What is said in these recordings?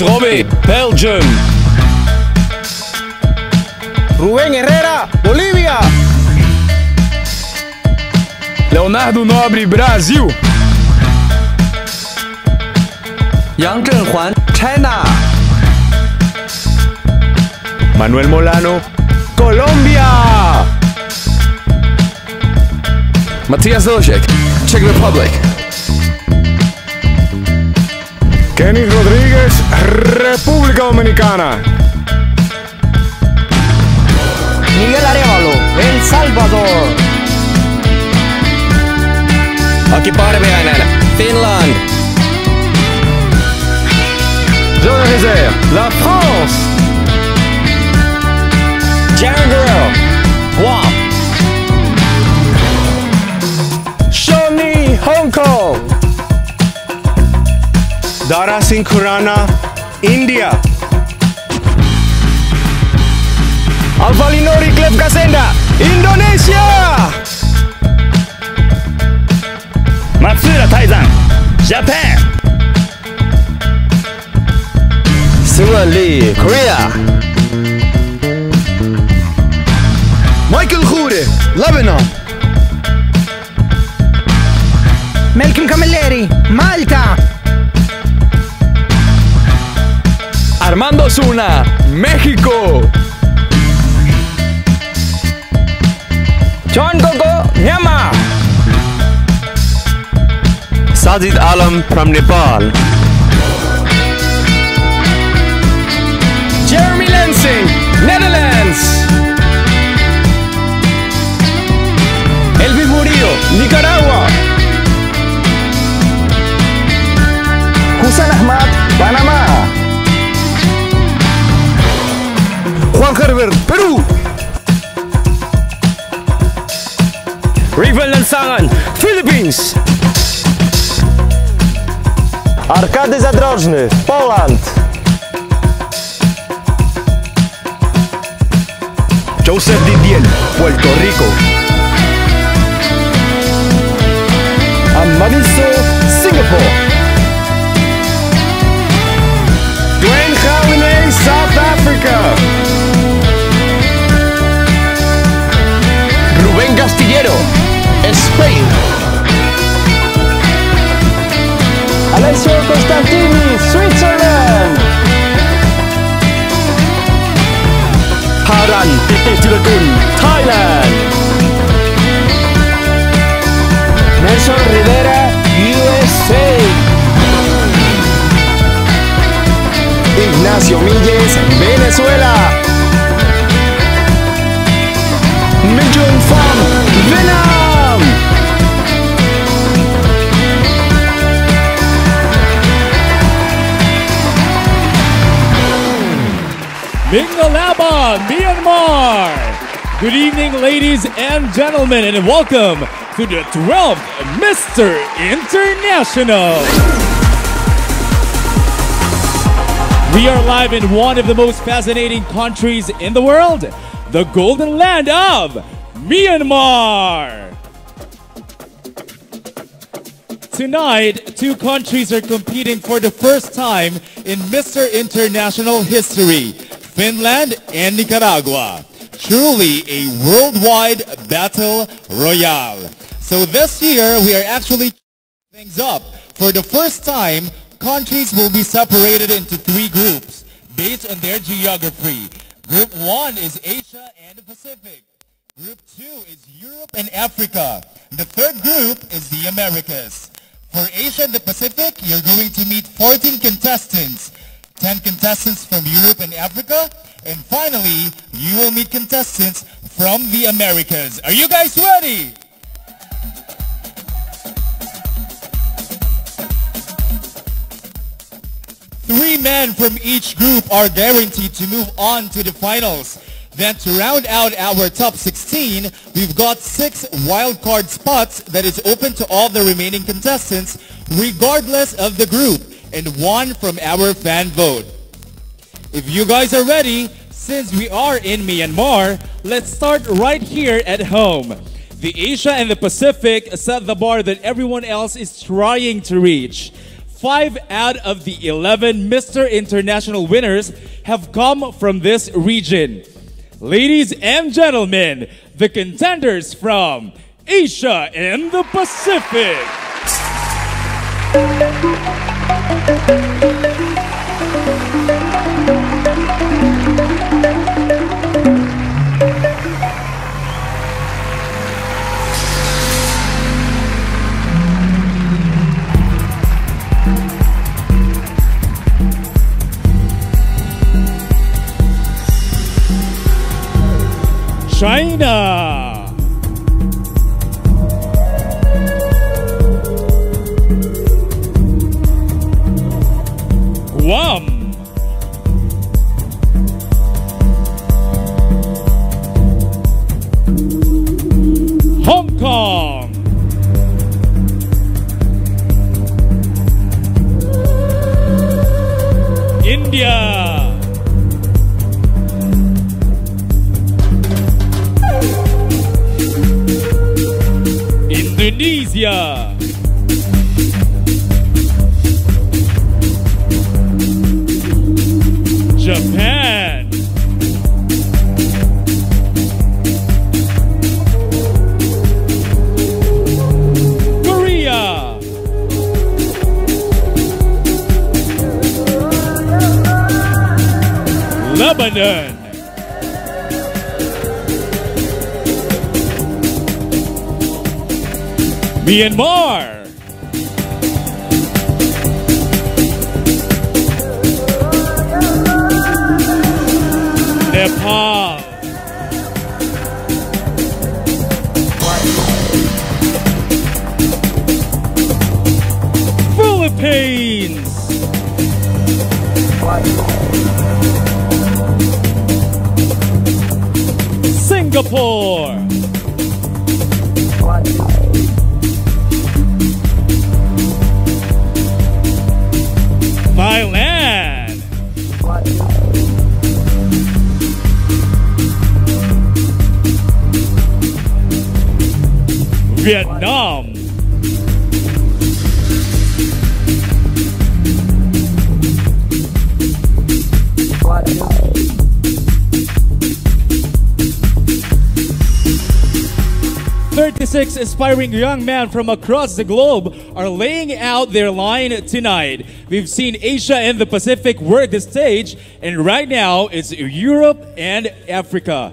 Alex Robbie, Belgium. Rubén Herrera, Bolivia. Leonardo Nobre, Brasil. Yang Zhenhuan, China. Manuel Molano, Colombia. Matthias Zilchek, Czech Republic. Kenny Rodríguez, República Dominicana. Miguel Arevalo, El Salvador. Aki Parviainen, Finland. John Rezer, la France. Jaron Guerrero, Guam. Shawnee, Hong Kong. Dara Singh Khurana, India. Alvalinori Clef Kasenda, Indonesia. Matsuura Taizan, Japan. Simon Lee, Korea. Michael Goede, Lebanon. Malcolm Camilleri, Malta. Armando Zuna, México. John Gogo, Myanmar. Sajid Alam from Nepal. Jeremy Lansing, Netherlands. Elvis Murillo, Nicaragua. Hussein Ahmad, Panamá. Herbert, Perú. Rival Lansangan, Philippines. Arkady Zadrożny, Poland. Joseph Didier, Puerto Rico. Amadiso, Singapore. Dwayne Gouwenay, South Africa. Rubén Castillero, Spain. Alessio Costantini, Switzerland. Haran Tiragun, Thailand. Nelson Rivera, USA. Ignacio Milles, Venezuela. Myanmar. Good evening, ladies and gentlemen, and welcome to the 12th Mr. International. We are live in one of the most fascinating countries in the world, the golden land of Myanmar. Tonight, two countries are competing for the first time in Mr. International history Finland and Nicaragua. Truly a worldwide battle royale. So this year, we are actually things up. For the first time, countries will be separated into three groups based on their geography. Group 1 is Asia and the Pacific. Group 2 is Europe and Africa. The third group is the Americas. For Asia and the Pacific, you're going to meet 14 contestants. 10 contestants from Europe and Africa. And finally, you will meet contestants from the Americas. Are you guys ready? Three men from each group are guaranteed to move on to the finals. Then to round out our top 16, we've got six wildcard spots that is open to all the remaining contestants regardless of the group and one from our fan vote. If you guys are ready, since we are in Myanmar, let's start right here at home. The Asia and the Pacific set the bar that everyone else is trying to reach. Five out of the 11 Mr. International winners have come from this region. Ladies and gentlemen, the contenders from Asia and the Pacific. China. Indonesia. Japan. Korea. Lebanon. Myanmar. Nepal. Philippines. Singapore. Aspiring young men from across the globe are laying out their line tonight. We've seen Asia and the Pacific work the stage, and right now it's Europe and Africa.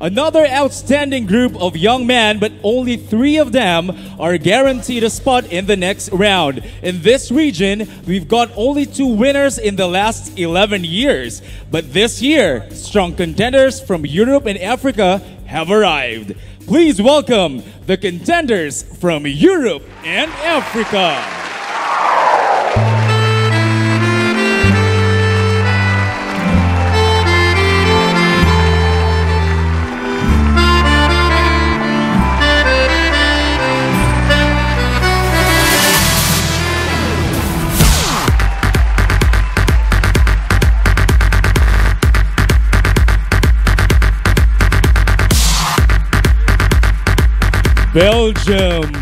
Another outstanding group of young men, but only three of them are guaranteed a spot in the next round. In this region, we've got only two winners in the last 11 years. But this year, strong contenders from Europe and Africa have arrived. Please welcome the contenders from Europe and Africa. Belgium.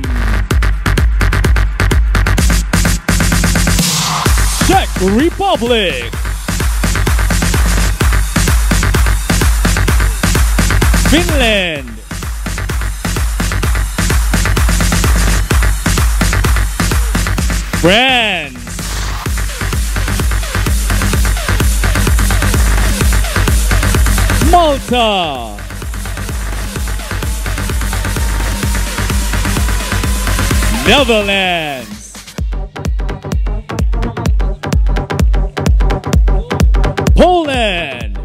Czech Republic. Finland. France. Malta. Netherlands. Poland.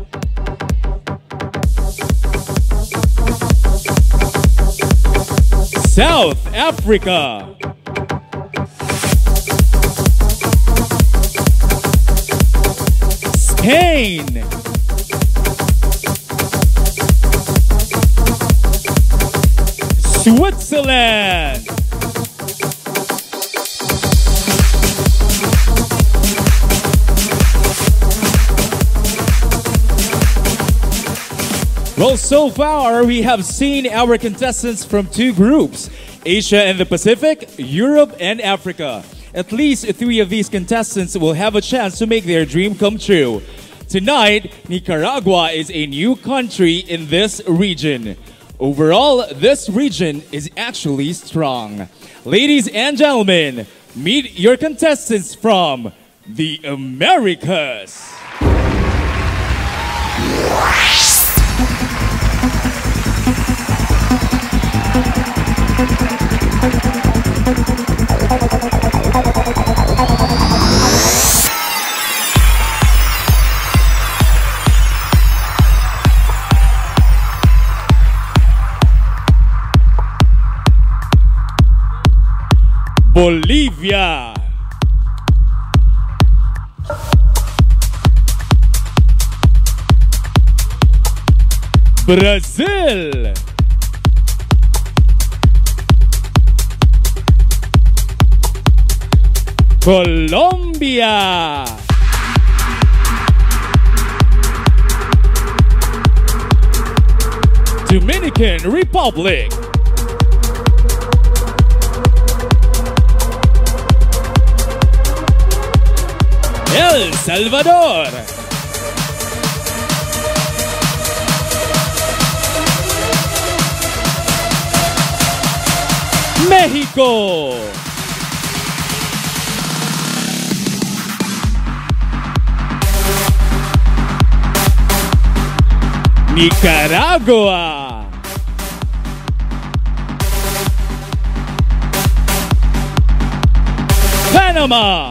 South Africa. Spain. Switzerland. Well, so far we have seen our contestants from two groups Asia and the Pacific, Europe and Africa. at least three of these contestants will have a chance to make their dream come true. Tonight, Nicaragua is a new country in this region. Overall, this region is actually strong. Ladies and gentlemen, meet your contestants from the Americas. Bolivia. Brazil. Colombia. Dominican Republic. El Salvador. México. Nicaragua. Panama.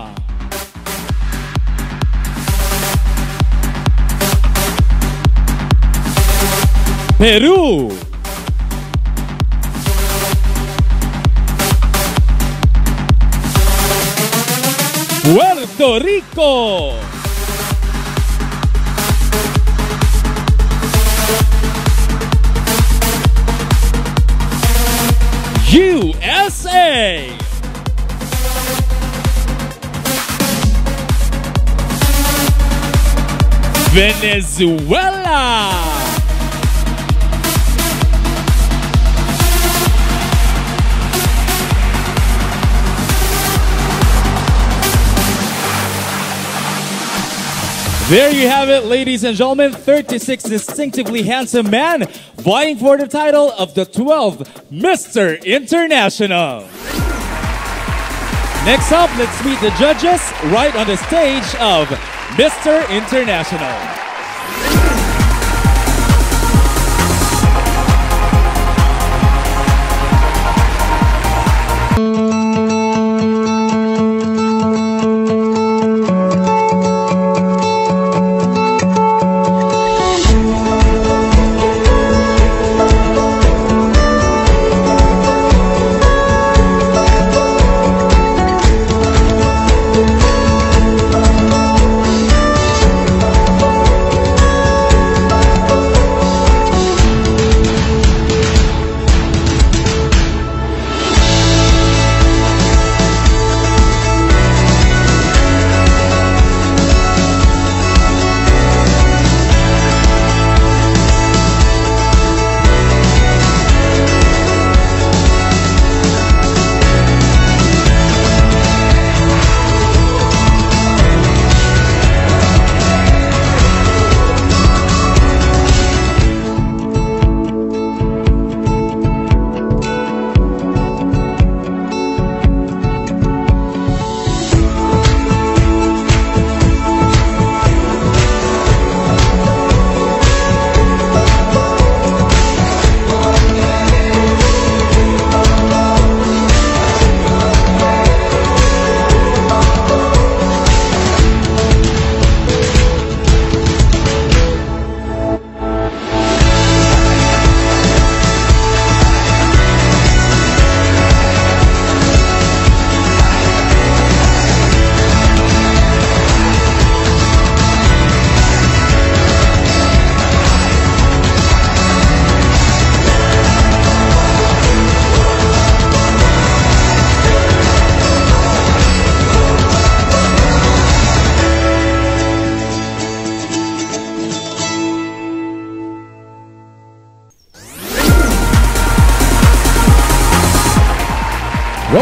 Perú. Puerto Rico. USA. Venezuela. There you have it, ladies and gentlemen. 36 distinctively handsome men vying for the title of the 12th Mr. International. Next up, let's meet the judges right on the stage of Mr. International.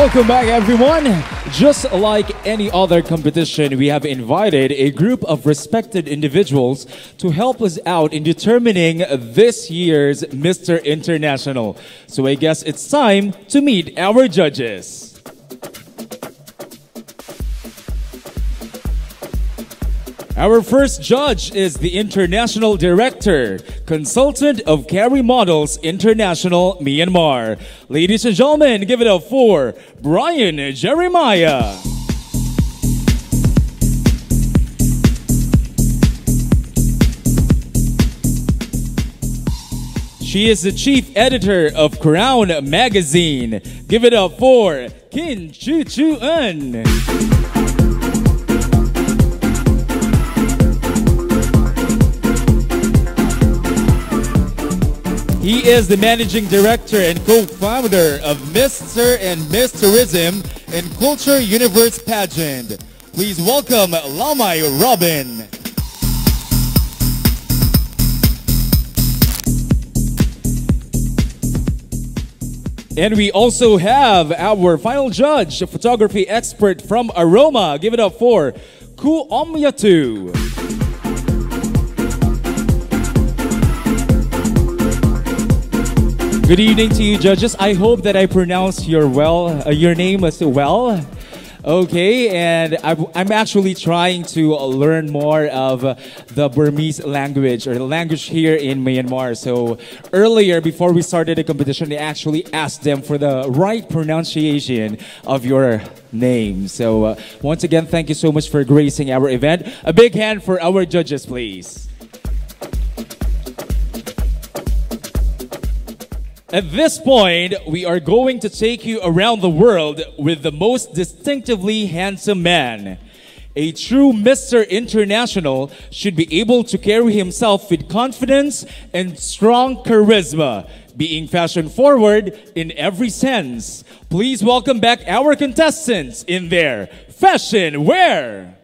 Welcome back, everyone. Just like any other competition, we have invited a group of respected individuals to help us out in determining this year's Mr. International. So I guess it's time to meet our judges. Our first judge is the International Director, Consultant of Carry Models International, Myanmar. Ladies and gentlemen, give it up for Brian Jeremiah. She is the chief editor of Crown Magazine. Give it up for Kin Chu Chu. He is the managing director and co-founder of Mr. and Miss Tourism and Culture Universe pageant. Please welcome Lamai Robin. And we also have our final judge, a photography expert from Aroma. Give it up for Ku Omyatu. Good evening to you, judges. I hope that I pronounced your well, uh, your name as well. Okay, and I'm, actually trying to learn more of the Burmese language or the language here in Myanmar. So earlier, before we started the competition, I actually asked them for the right pronunciation of your name. So uh, once again, thank you so much for gracing our event. A big hand for our judges, please. At this point, we are going to take you around the world with the most distinctively handsome man. A true Mr. International should be able to carry himself with confidence and strong charisma, being fashion forward in every sense. Please welcome back our contestants in their fashion wear.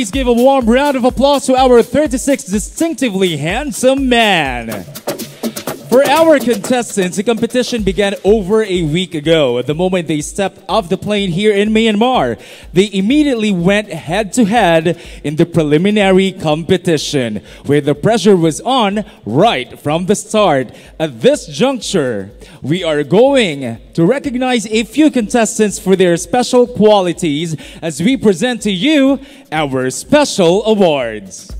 Please give a warm round of applause to our 36 distinctively handsome man. For our contestants, the competition began over a week ago. At the moment they stepped off the plane here in Myanmar, they immediately went head to head in the preliminary competition, where the pressure was on right from the start. At this juncture, we are going to recognize a few contestants for their special qualities as we present to you our special awards.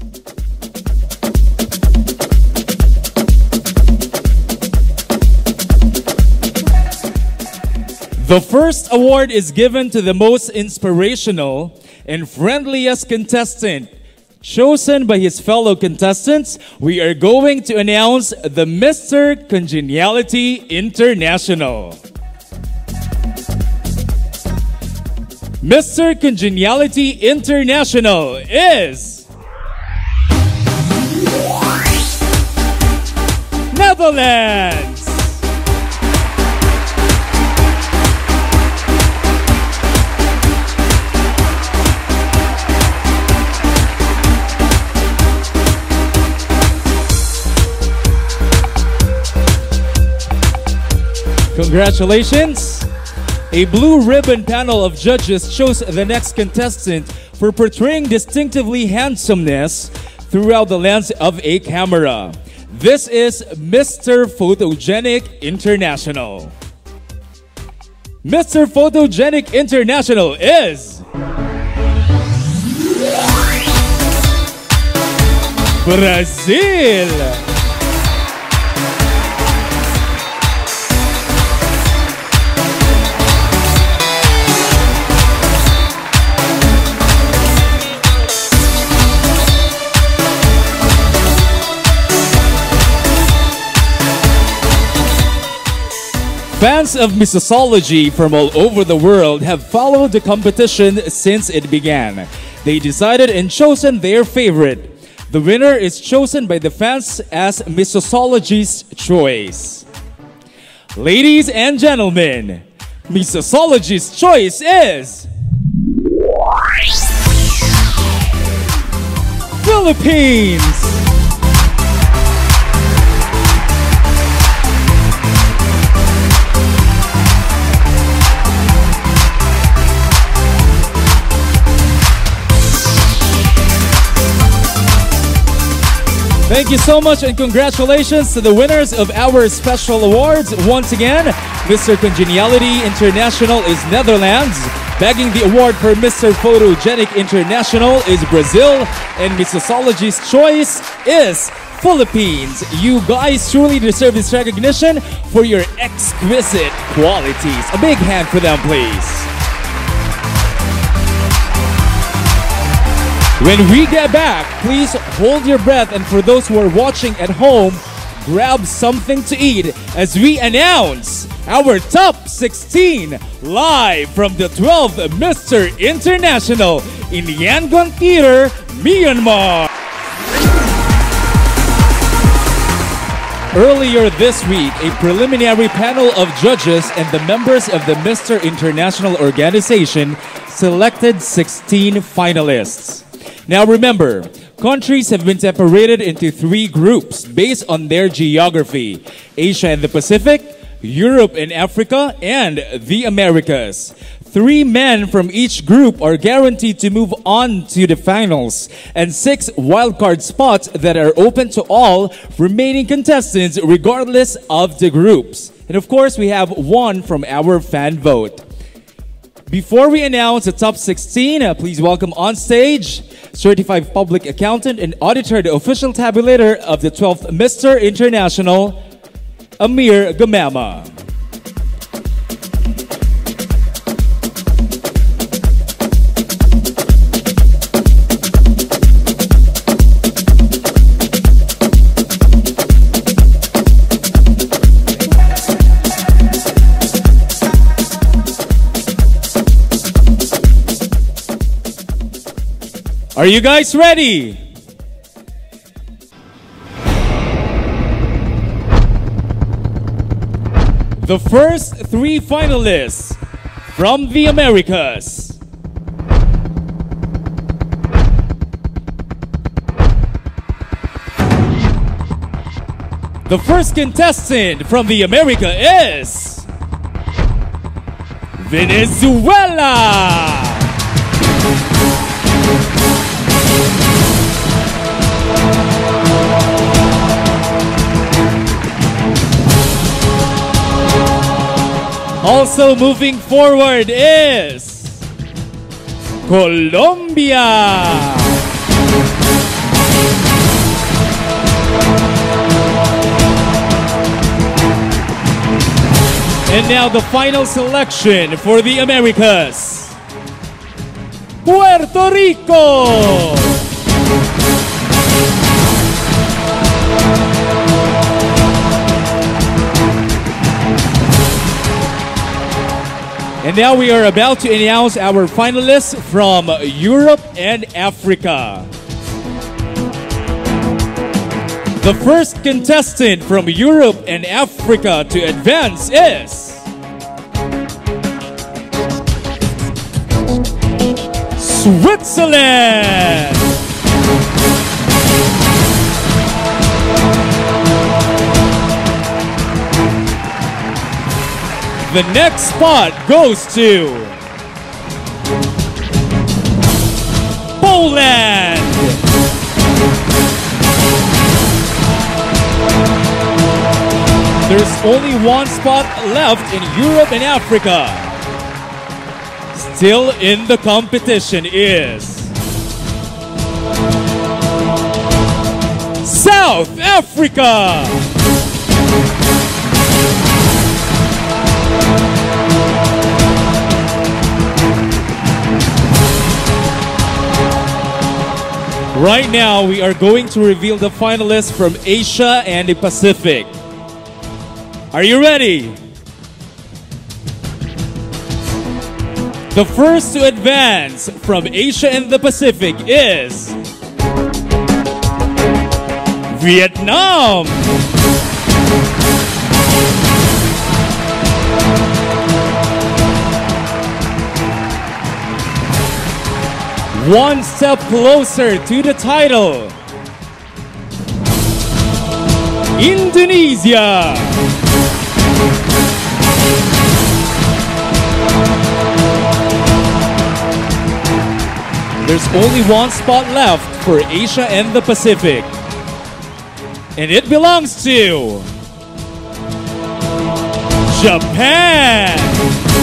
The first award is given to the most inspirational and friendliest contestant. Chosen by his fellow contestants, we are going to announce the Mr. Congeniality International. Mr. Congeniality International is Netherlands. Congratulations! A blue ribbon panel of judges chose the next contestant for portraying distinctively handsomeness throughout the lens of a camera. This is Mr. Photogenic International. Mr. Photogenic International is Brazil. Fans of Missosology from all over the world have followed the competition since it began. They decided and chosen their favorite. The winner is chosen by the fans as Missosology's choice. Ladies and gentlemen, Missosology's choice is Philippines. Thank you so much and congratulations to the winners of our special awards. Once again, Mr. Congeniality International is Netherlands. Bagging the award for Mr. Photogenic International is Brazil. And Missosology's choice is Philippines. You guys truly deserve this recognition for your exquisite qualities. A big hand for them, please. When we get back, please hold your breath. And for those who are watching at home, grab something to eat as we announce our top 16 live from the 12th Mr. International in Yangon Theater, Myanmar. Earlier this week, a preliminary panel of judges and the members of the Mr. International organization selected 16 finalists. Now remember, countries have been separated into three groups based on their geography Asia and the Pacific, Europe and Africa, and the Americas. Three men from each group are guaranteed to move on to the finals, and six wildcard spots that are open to all remaining contestants, regardless of the groups. And of course, we have one from our fan vote. Before we announce the top 16, uh, please welcome on stage certified public accountant and auditor, the official tabulator of the 12th Mr. International, Amir Gamama. Are you guys ready? The first three finalists from the Americas. The first contestant from the America is Venezuela! Also moving forward is Colombia. And now the final selection for the Americas. Puerto Rico. And now we are about to announce our finalists from Europe and Africa. The first contestant from Europe and Africa to advance is Switzerland. The next spot goes to Poland. There's only one spot left in Europe and Africa. Still in the competition is South Africa. Right now, we are going to reveal the finalists from Asia and the Pacific. Are you ready? The first to advance from Asia and the Pacific is Vietnam. One step closer to the title. Indonesia. There's only one spot left for Asia and the Pacific. And it belongs to Japan.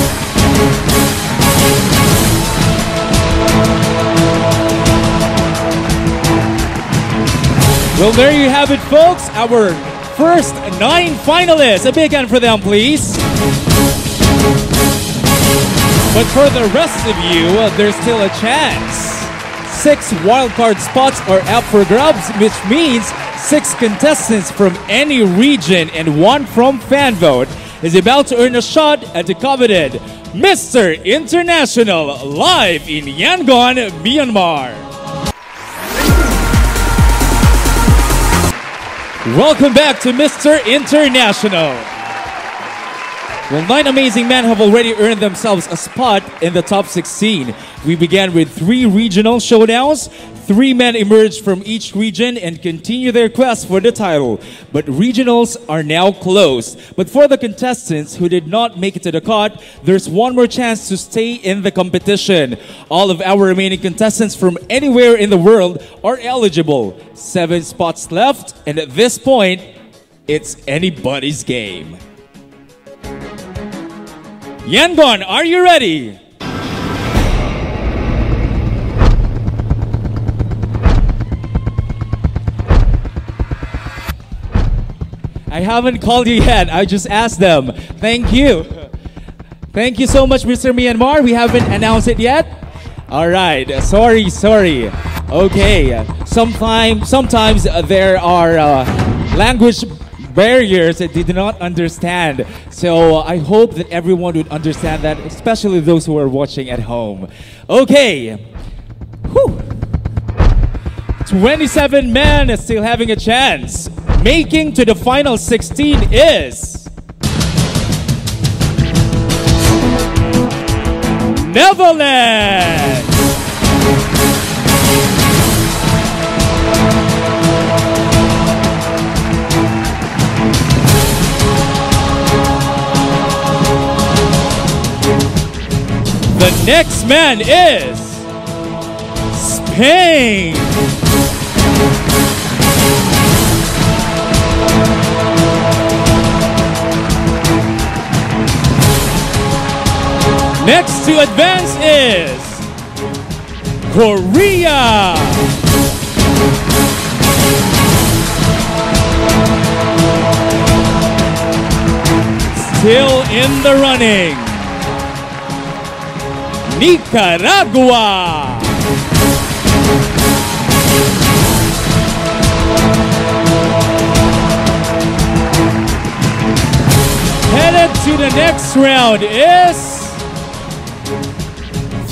Well, there you have it, folks. Our first nine finalists. A big hand for them, please. But for the rest of you, uh, there's still a chance. Six wildcard spots are up for grabs, which means six contestants from any region and one from fan vote is about to earn a shot at the coveted Mr. International live in Yangon, Myanmar. Welcome back to Mr. International. Well, nine amazing men have already earned themselves a spot in the top 16. We began with three regional showdowns. Three men emerged from each region and continue their quest for the title. But regionals are now closed. But for the contestants who did not make it to the cut, there's one more chance to stay in the competition. All of our remaining contestants from anywhere in the world are eligible. Seven spots left, and at this point, it's anybody's game. Yangon, are you ready? I haven't called you yet. I just asked them. Thank you. Thank you so much, Mr. Myanmar. We haven't announced it yet. All right. Sorry, sorry. Okay. Sometimes, sometimes there are uh, language barriers that they do not understand. So I hope that everyone would understand that, especially those who are watching at home. Okay. Whew. 27 men is still having a chance making to the final 16 is Netherlands. The next man is Spain. Next to advance is Korea. Still in the running. Nicaragua. Headed to the next round is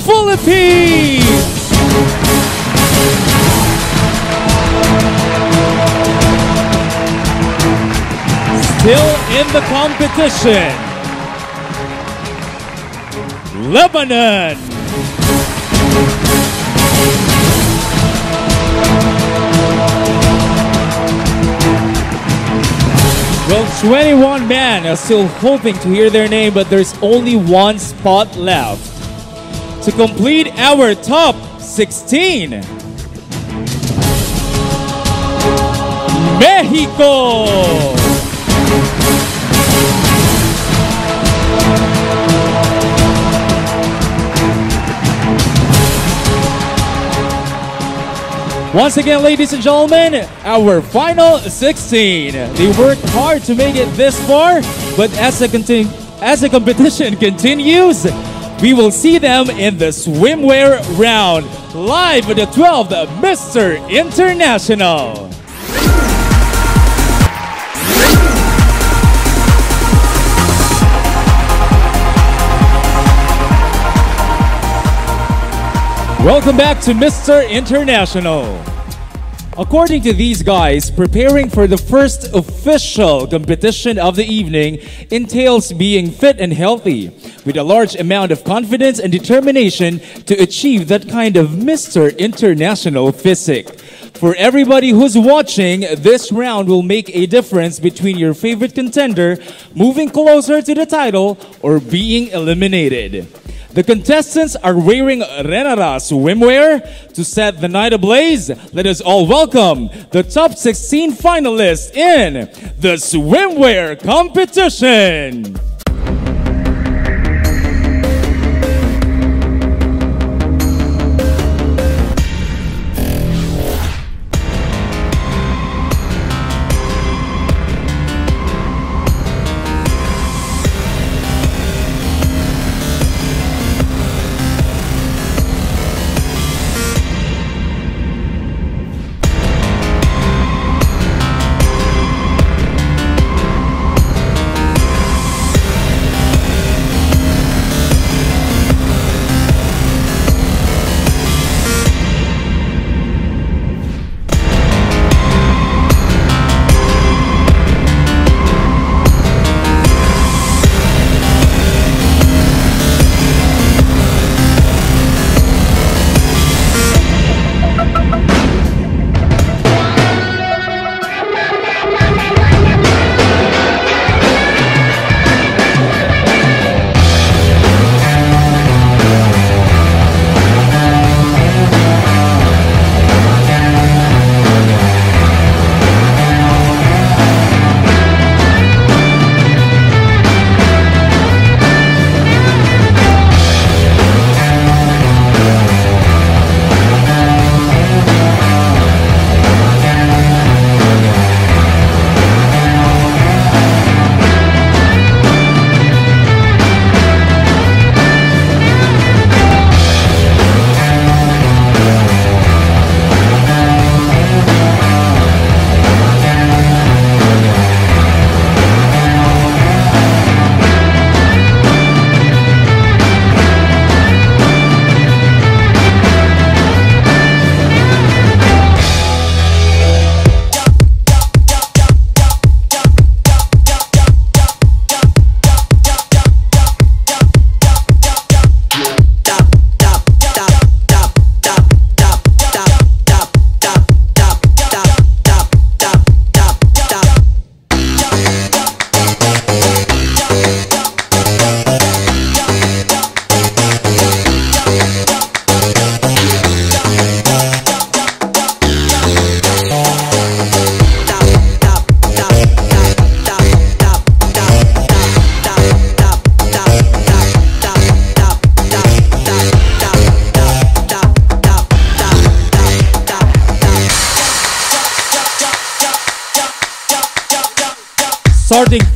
Philippines. Still in the competition. Lebanon. Well, 21 men are still hoping to hear their name, but there's only one spot left. To complete our top 16, Mexico. Once again, ladies and gentlemen, our final 16. They worked hard to make it this far, but as the, as the competition continues, we will see them in the swimwear round, live at the 12th Mr. International. Welcome back to Mr. International. According to these guys, preparing for the first official competition of the evening entails being fit and healthy, with a large amount of confidence and determination to achieve that kind of Mr. International physique. For everybody who's watching, this round will make a difference between your favorite contender moving closer to the title or being eliminated. The contestants are wearing Renara swimwear to set the night ablaze. Let us all welcome the top 16 finalists in the swimwear competition.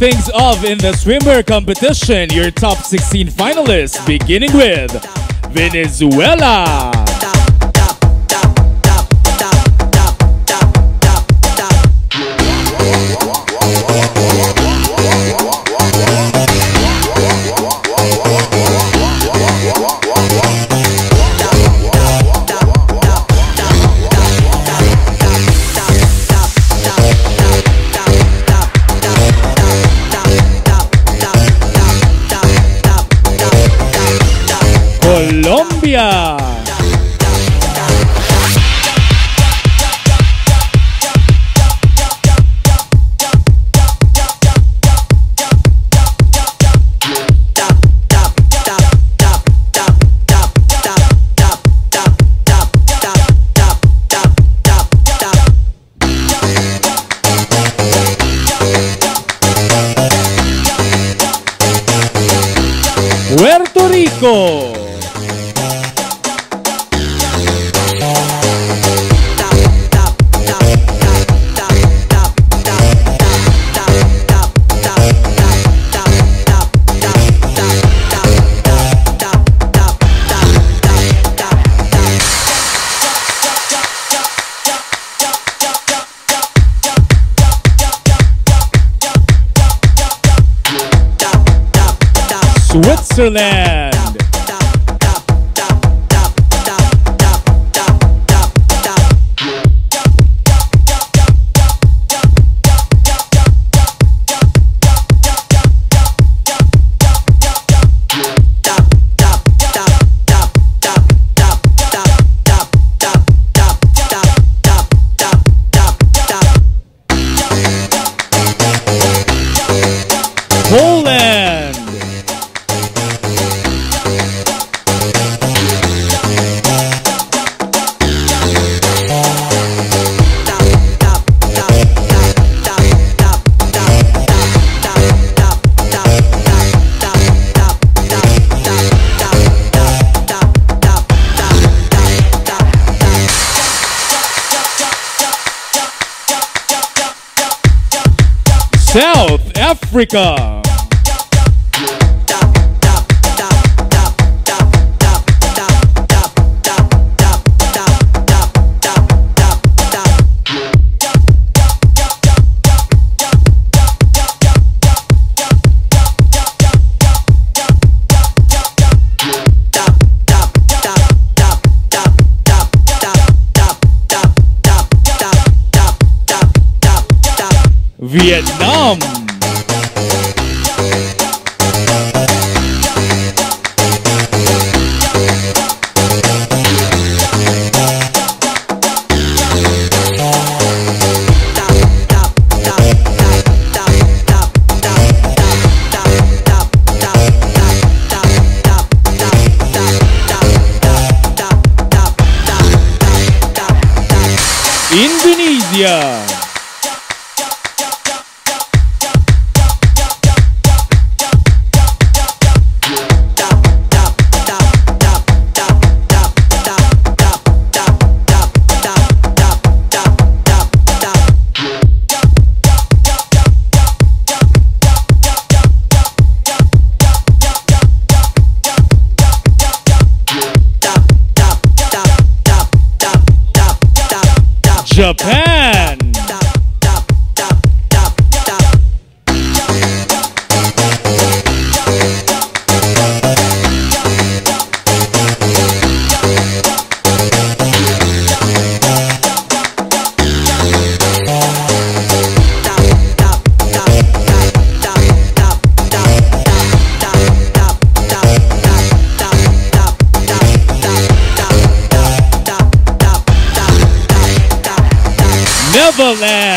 Things off in the swimwear competition, your top 16 finalists, beginning with Venezuela. Africa. Netherlands.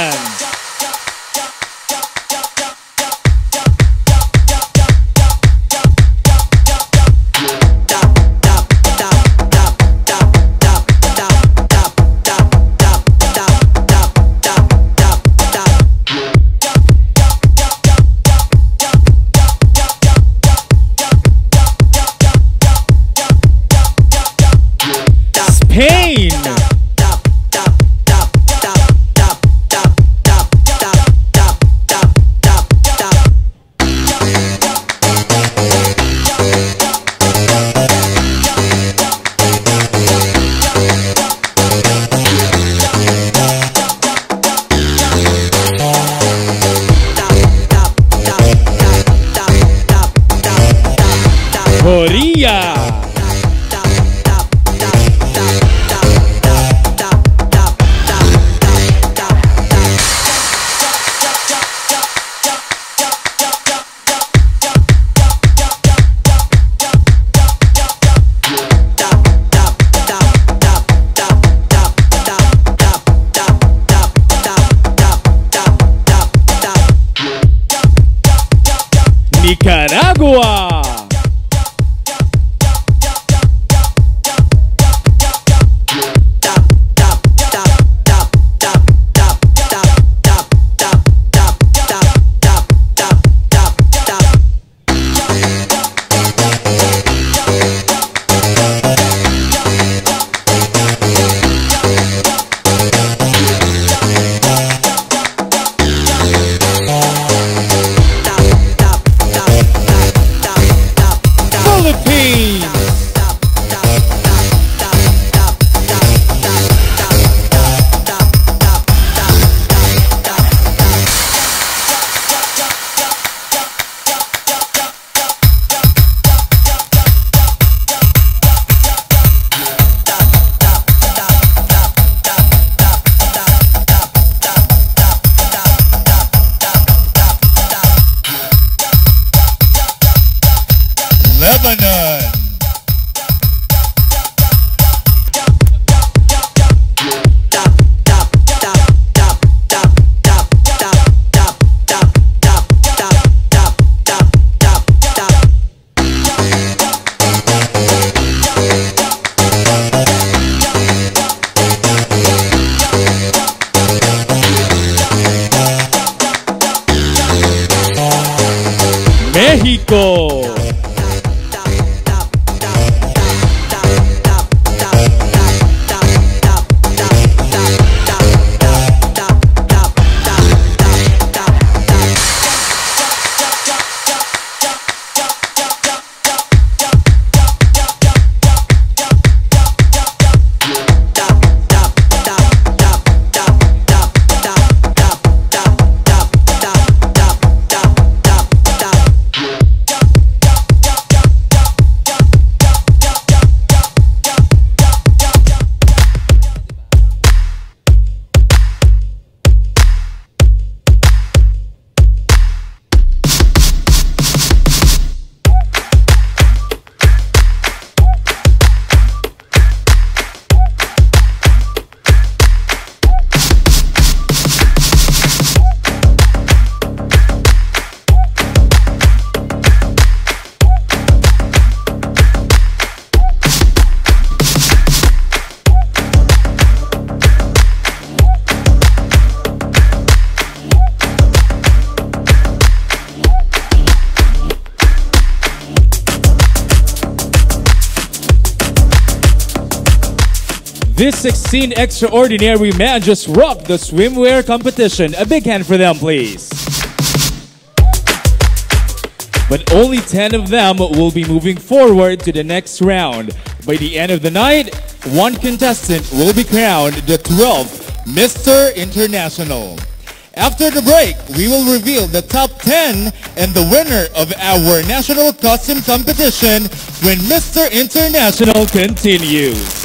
16 extraordinary man just rocked the swimwear competition. A big hand for them, please. But only 10 of them will be moving forward to the next round. By the end of the night, one contestant will be crowned the 12th Mr. International. After the break, we will reveal the top 10 and the winner of our national costume competition when Mr. International continues.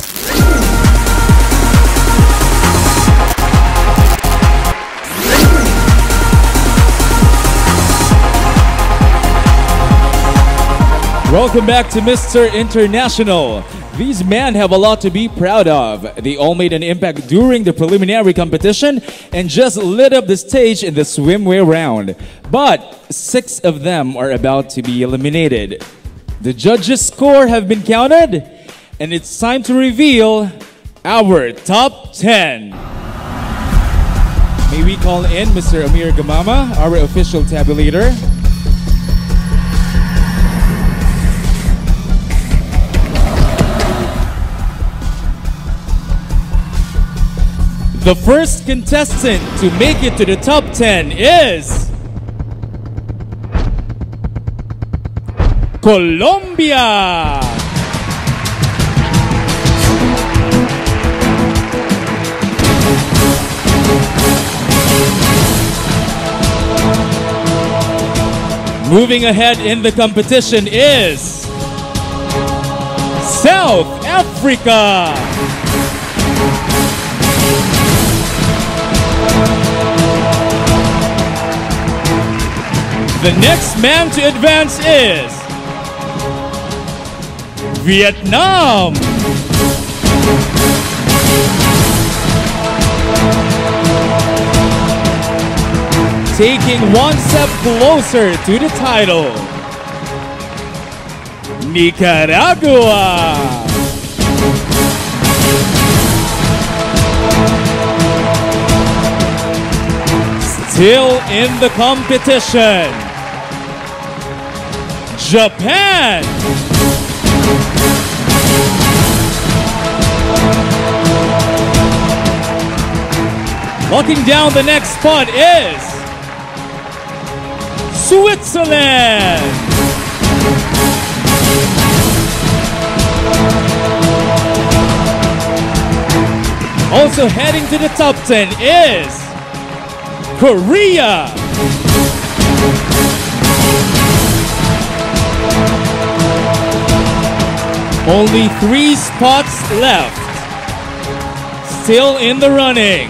Welcome back to Mr. International. These men have a lot to be proud of. They all made an impact during the preliminary competition and just lit up the stage in the swimwear round. But six of them are about to be eliminated. The judges' score have been counted, and it's time to reveal our top 10. May we call in Mr. Amir Gamama, our official tabulator. The first contestant to make it to the top 10 is Colombia. Moving ahead in the competition is South Africa. The next man to advance is Vietnam. Taking one step closer to the title, Nicaragua. Still in the competition, Japan. Locking down the next spot is Switzerland. Also heading to the top 10 is Korea. Only three spots left. Still in the running.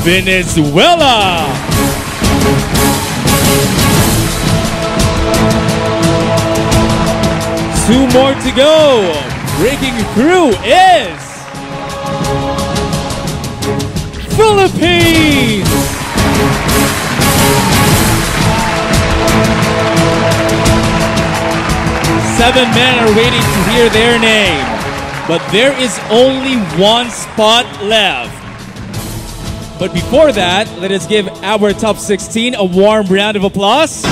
Venezuela. Two more to go. Breaking through is Philippines. Seven men are waiting to hear their name, but there is only one spot left. But before that, let us give our top 16 a warm round of applause.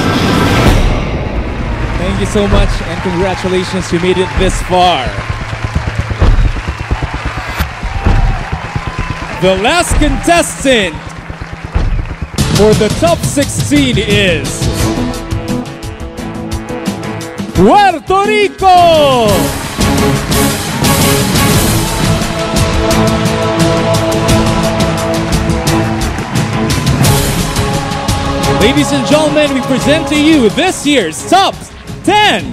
Thank you so much and congratulations you made it this far. The last contestant for the top 16 is Puerto Rico. Ladies and gentlemen, we present to you this year's top 10.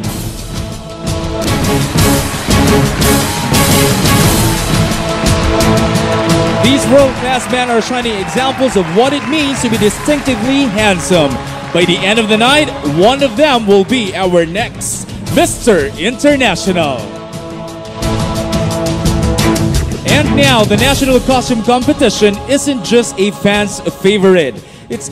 These world-class men are shining examples of what it means to be distinctively handsome. By the end of the night, one of them will be our next Mr. International. And now, the National Costume Competition isn't just a fan's favorite. It's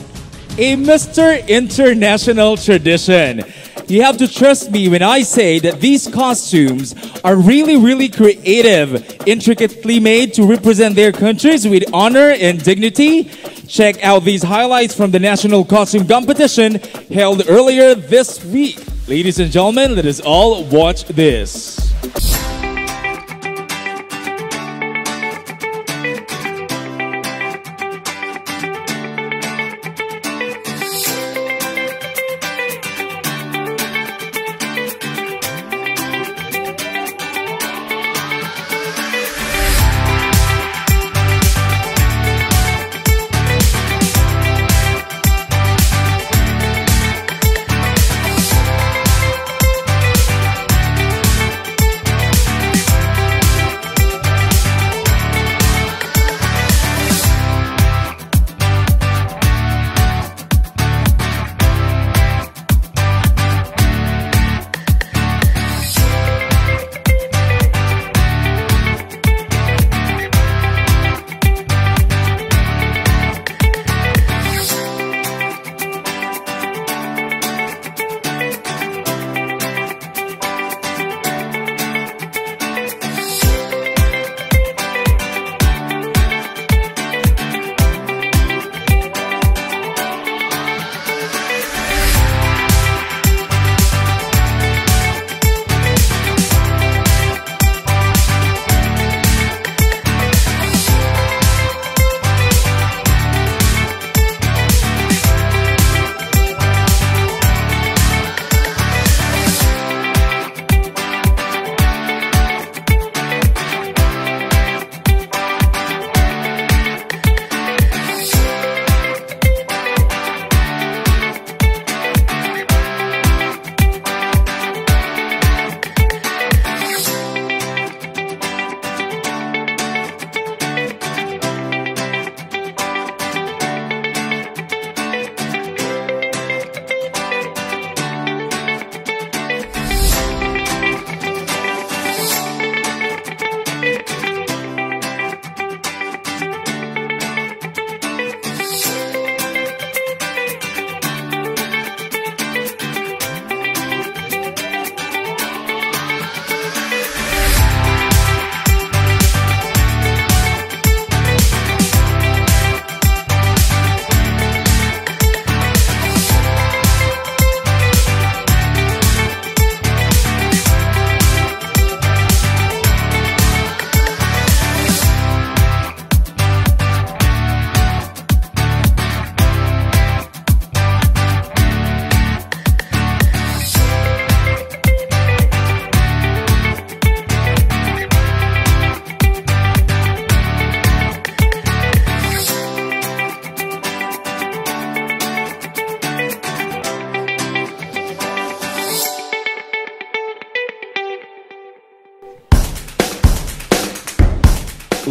a Mr. International tradition. You have to trust me when I say that these costumes are really, really creative, intricately made to represent their countries with honor and dignity. Check out these highlights from the National Costume Competition held earlier this week. Ladies and gentlemen, let us all watch this.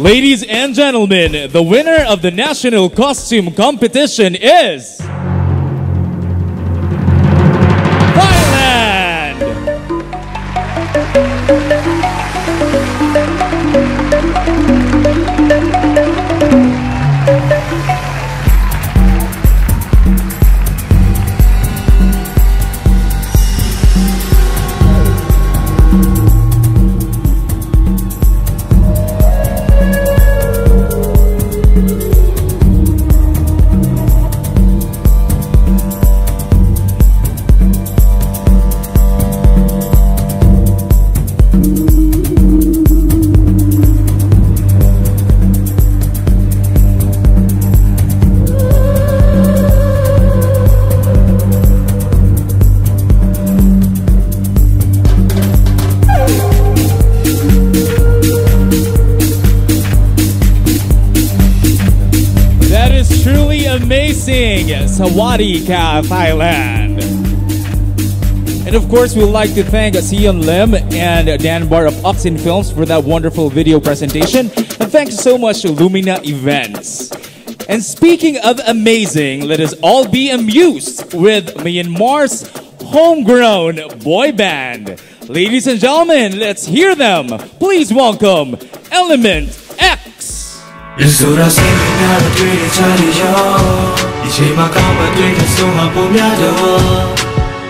Ladies and gentlemen, the winner of the national costume competition is Sawadika, Thailand. And of course, we'd like to thank Sion Lim and Dan Bar of Oxen Films for that wonderful video presentation. And thanks so much to Lumina Events. And speaking of amazing, let us all be amused with Myanmar's homegrown boy band. Ladies and gentlemen, let's hear them. Please welcome Element X. ရဆိုတာစိတ်များတော့တွေ့ရချတယ်ရောဒီချိန်မှာကောင်းမှတွေ့တဲ့ဆုံးမှာပုံများတော့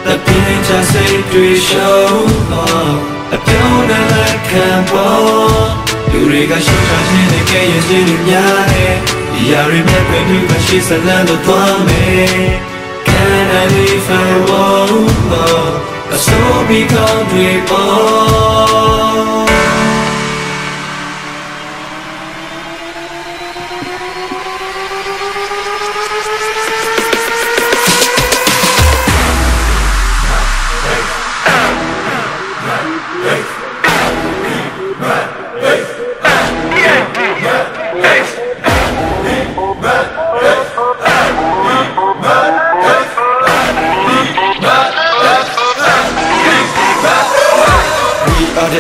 တပြင်းချစိတ်တွေ့ရှုံးတော့အပြောင်းနဲ့လက်ခံပေါ်လူတွေကရှုံးချခြင်းနဲ့ကြရဲ့ခြင်းတွေများတယ်ဒီရရမဲ့ပဲသူကရှိစလန်းတော့သွားမယ် Can I leave I won't a soul become reborn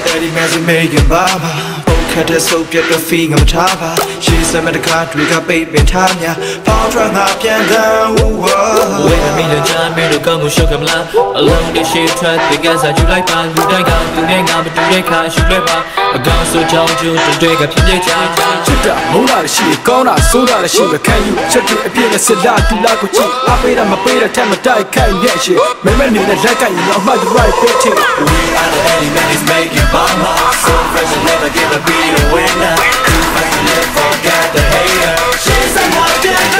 We are the Eddie Magic making Baba ပုတ်ခတ်တဲ့ဆုပ်ပြတ်တဲ့ဖီငမထားပါရှေး စမဲ့တကားတွေကပိတ်ပင်ထားများပေါင်းထွက်ငါပြန်တန်းဝဝ Wait a minute ကြာမင်းတို့ကောင်းကိုရှုပ်ကမလားအလုံးတွေရှေ့ထွက်တဲ့ကစားယူလိုက်ပါလူတိုင်းကသူနဲ့ငါမတူတဲ့ခါရှုလိုက်ပါအကောင်ဆိုချောင်းကျူတွေကဖြစ်ဖြစ်ချာချာချစ်တာမုန်းတာရှိရကောင်းတာဆိုးတာရှိရခံယူချက်တွေအပြည့်နဲ့စစ်လာတူလာကိုကြည့်အပေးတာမပေးတဲ့ထက်မတိုက်ခိုက်ရဲ့ရှိမမဲနေတဲ့လက်ကရင်တော့အမှတ် right ပဲထင် We are the Eddie Magic making Baba So fresh and never give a beat a winner Too fast to let forget the hater. She's a not dead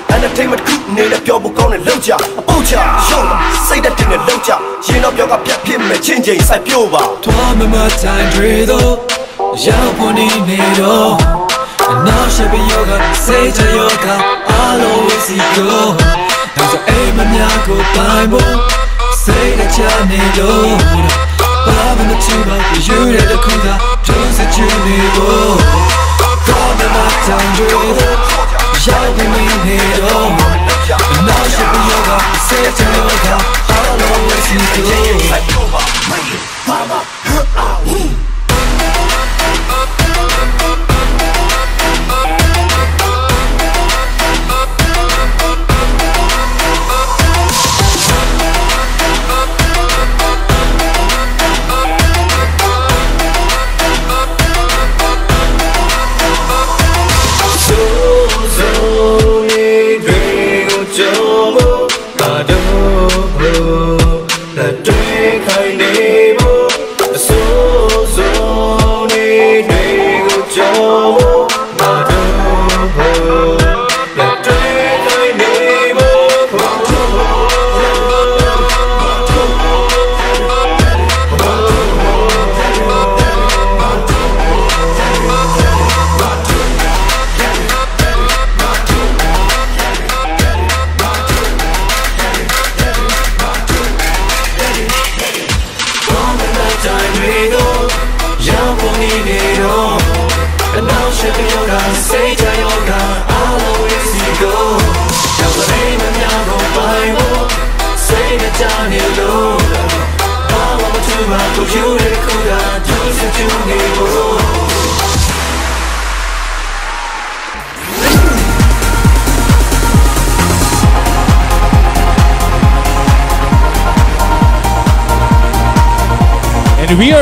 ။ ချိုးလာတွေကမျိုးစုံပေါင်းကိုချိုးကြ entertainment တစ်ခုအနေနဲ့ပြောဖို့ကောင်းတဲ့လောက်ကြအပုတ်ချရှုံးလာစိတ်တက်တင်နဲ့လောက်ကြရင်တော့ပြောကပြတ်ဖြစ်မဲ့ချင်းချင်းစိုက်ပြိုးပါထွားမမတိုင်းတွေတော့ရောက်ပေါ်နေနေတော့အနောက်ရှိပယောကစေချာယောက always see go နောက်ဆိုအိမ်မများကိုတိုင်းဖို့စိတ်နဲ့ချနေလို့ဘာမှမချူပါဘူးယူရတဲ့ခုသာကျုံးစချူနေဖို့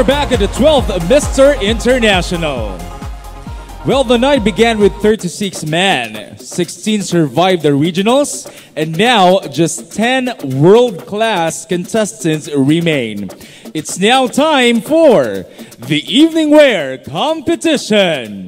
are back at the 12th Mr. International. Well, the night began with 36 men. 16 survived the regionals, and now just 10 world class contestants remain. It's now time for the evening wear competition.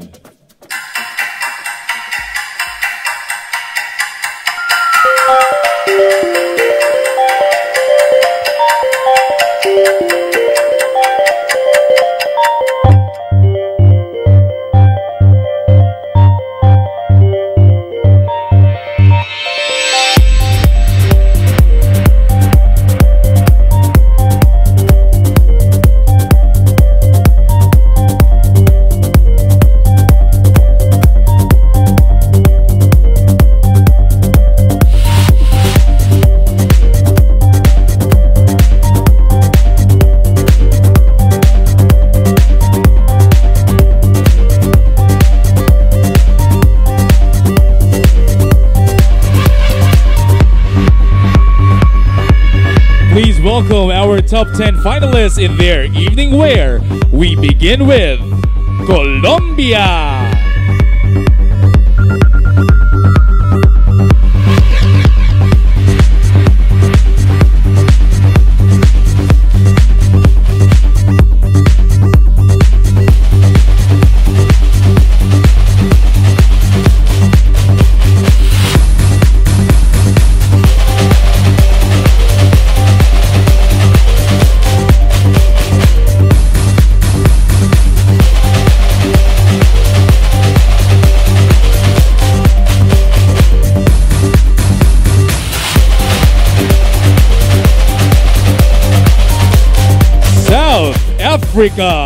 Welcome our top 10 finalists in their evening wear. We begin with Colombia. Africa.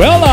Venezuela.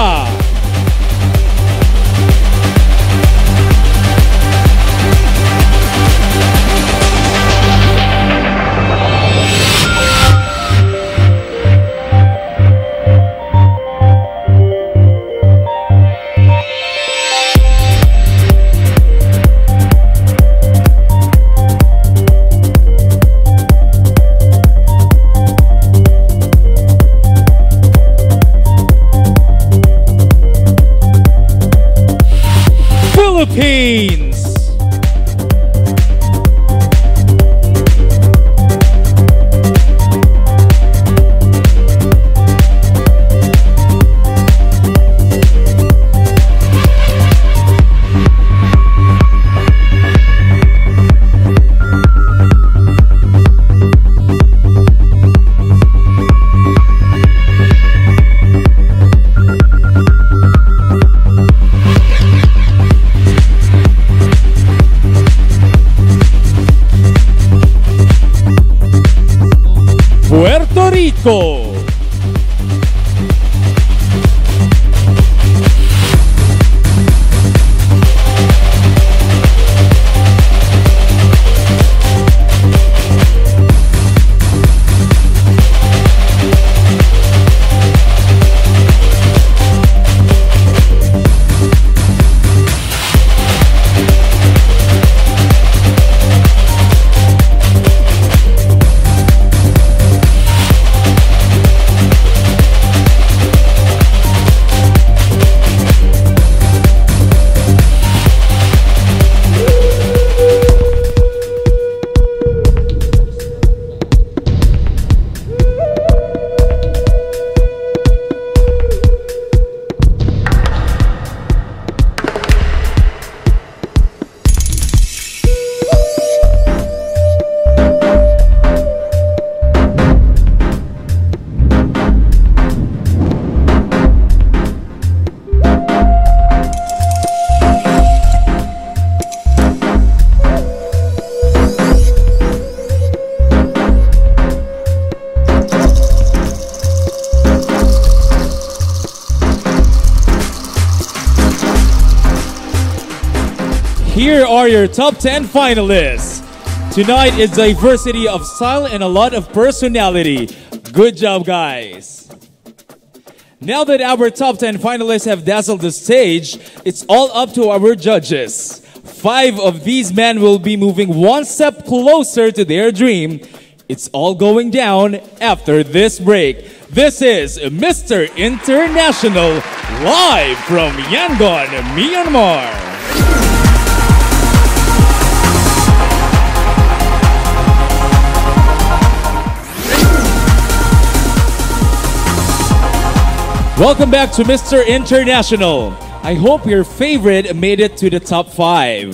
Here are your top 10 finalists. Tonight is diversity of style and a lot of personality. Good job, guys. Now that our top 10 finalists have dazzled the stage, it's all up to our judges. Five of these men will be moving one step closer to their dream. It's all going down after this break. This is Mr. International live from Yangon, Myanmar. Welcome back to Mr. International. I hope your favorite made it to the top five.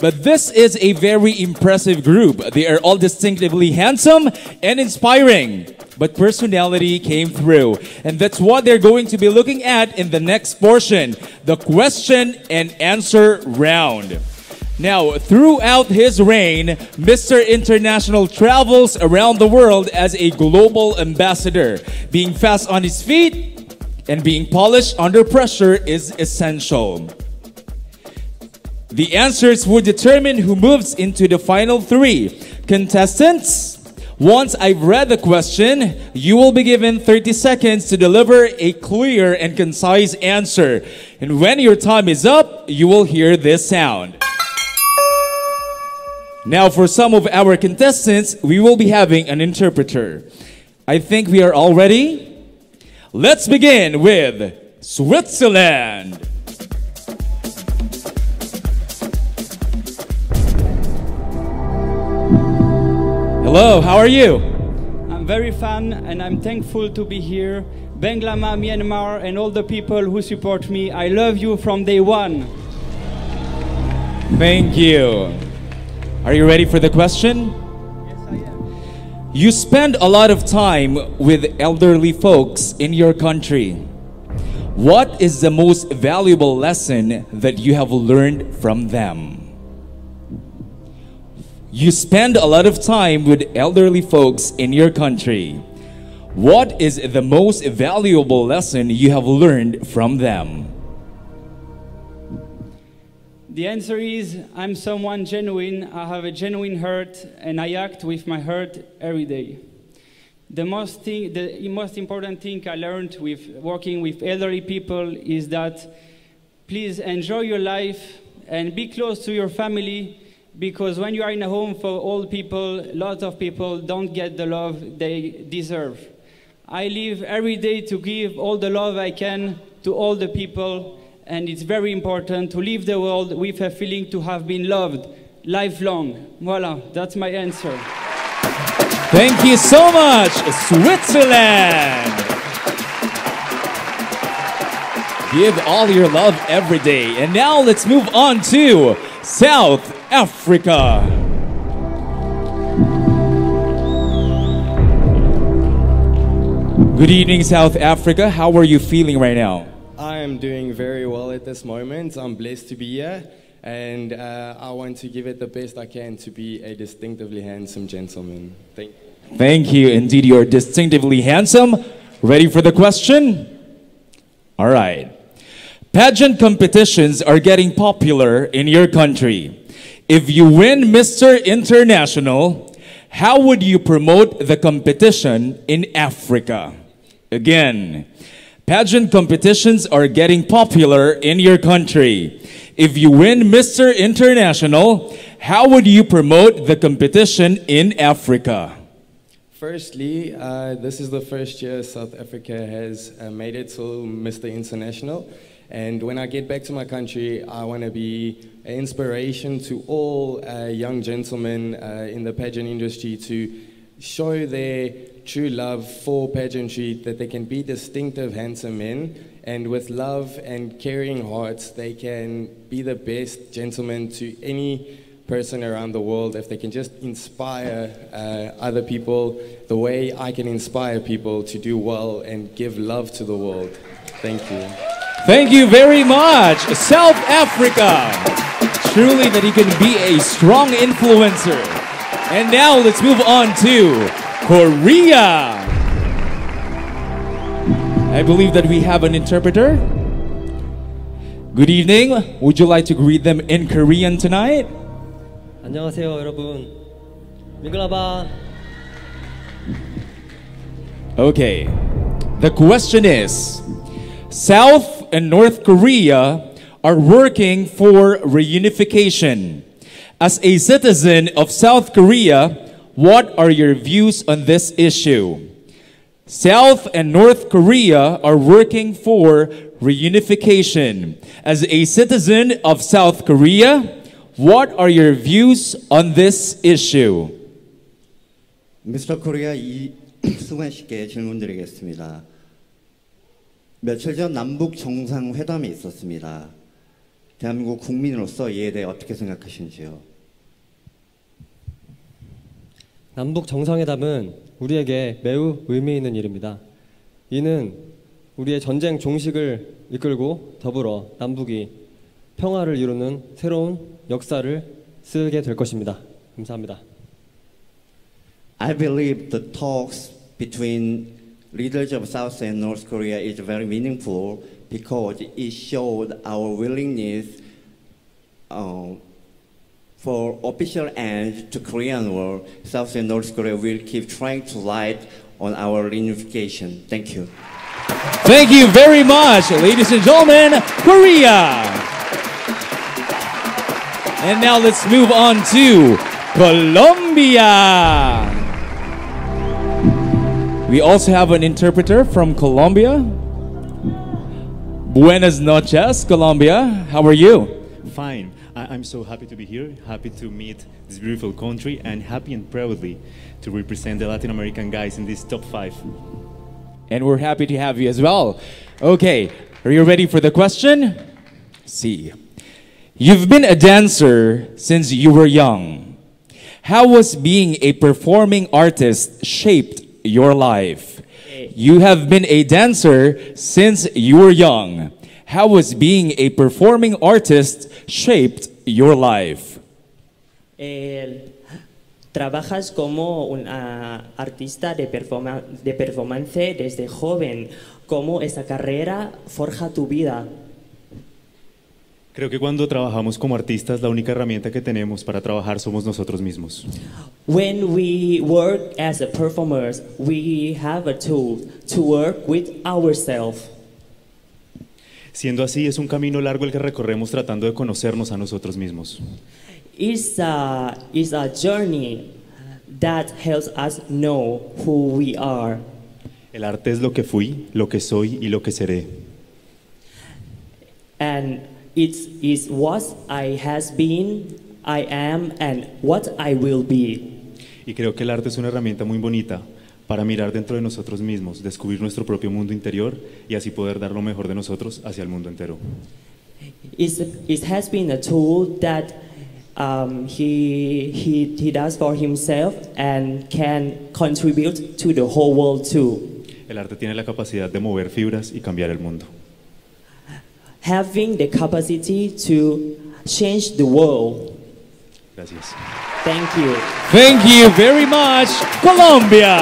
But this is a very impressive group. They are all distinctively handsome and inspiring. But personality came through. And that's what they're going to be looking at in the next portion the question and answer round. Now, throughout his reign, Mr. International travels around the world as a global ambassador, being fast on his feet and being polished under pressure is essential. The answers would determine who moves into the final three. Contestants, once I've read the question, you will be given 30 seconds to deliver a clear and concise answer. And when your time is up, you will hear this sound. Now, for some of our contestants, we will be having an interpreter. I think we are all ready. Let's begin with Switzerland. Hello, how are you? I'm very fun and I'm thankful to be here. Benglama, Myanmar, and all the people who support me. I love you from day one. Thank you. Are you ready for the question? You spend a lot of time with elderly folks in your country. What is the most valuable lesson that you have learned from them? You spend a lot of time with elderly folks in your country. What is the most valuable lesson you have learned from them? The answer is I'm someone genuine. I have a genuine heart and I act with my heart every day. The most, thing, the most important thing I learned with working with elderly people is that please enjoy your life and be close to your family because when you are in a home for old people, lots of people don't get the love they deserve. I live every day to give all the love I can to all the people and it's very important to leave the world with a feeling to have been loved lifelong. Voila, that's my answer. Thank you so much, Switzerland. Give all your love every day. And now let's move on to South Africa. Good evening, South Africa. How are you feeling right now? I am doing very well at this moment. I'm blessed to be here, and uh, I want to give it the best I can to be a distinctively handsome gentleman. Thank you. Thank you. Indeed, you are distinctively handsome. Ready for the question? All right. Pageant competitions are getting popular in your country. If you win Mr. International, how would you promote the competition in Africa? Again, pageant competitions are getting popular in your country. If you win Mr. International, how would you promote the competition in Africa? Firstly, uh, this is the first year South Africa has uh, made it to Mr. International. And when I get back to my country, I want to be an inspiration to all uh, young gentlemen uh, in the pageant industry to show their true love for pageantry, that they can be distinctive, handsome men, and with love and caring hearts, they can be the best gentlemen to any person around the world if they can just inspire uh, other people the way I can inspire people to do well and give love to the world. Thank you. Thank you very much, South Africa. Truly that you can be a strong influencer. And now let's move on to Korea. I believe that we have an interpreter. Good evening. Would you like to greet them in Korean tonight? 안녕하세요 여러분 미글라바 Okay. The question is South and North Korea are working for reunification. As a citizen of South Korea, what are your views on this issue? South and North Korea are working for reunification. As a citizen of South Korea, what are your views on this issue? 미스터 코리아 이승환 씨께 질문드리겠습니다. 며칠 전 남북 정상회담이 있었습니다. 대한민국 국민으로서 이에 대해 어떻게 생각하시는지요? 남북 정상회담은 우리에게 매우 의미 있는 일입니다. 이는 우리의 전쟁 종식을 이끌고 더불어 남북이 평화를 이루는 새로운 역사를 쓰게 될 것입니다. 감사합니다. I believe the talks between leaders of South and North Korea is very meaningful because it showed our willingness uh, for official end to Korean War. South and North Korea will keep trying to light on our reunification. Thank you. Thank you very much, ladies and gentlemen, Korea. And now let's move on to Colombia. We also have an interpreter from Colombia. Buenas noches, Colombia. How are you? Fine. I, I'm so happy to be here, happy to meet this beautiful country, and happy and proudly to represent the Latin American guys in this top five. And we're happy to have you as well. Okay, are you ready for the question? See. You've been a dancer since you were young. How was being a performing artist shaped your life? You have been a dancer since you were young. How was being a performing artist shaped your life? El- trabajas como un ah, artista de, performa- de performance desde joven. ¿Cómo esa carrera forja tu vida? Creo que cuando trabajamos como artistas, la única herramienta que tenemos para trabajar somos nosotros mismos. When we work as a performers, we have a tool to work with ourselves. Siendo así, es un camino largo el que recorremos tratando de conocernos a nosotros mismos. It's a, it's a journey that helps us know who we are. El arte es lo que fui, lo que soy y lo que seré. And what I has been, I am, and what I will be. Y creo que el arte es una herramienta muy bonita para mirar dentro de nosotros mismos, descubrir nuestro propio mundo interior y así poder dar lo mejor de nosotros hacia el mundo entero. It's, it has been a tool that um, he, he, he does for himself and can contribute to the whole world too. El arte tiene la capacidad de mover fibras y cambiar el mundo. Having the capacity to change the world. Gracias. Thank you. Thank you very much, Colombia.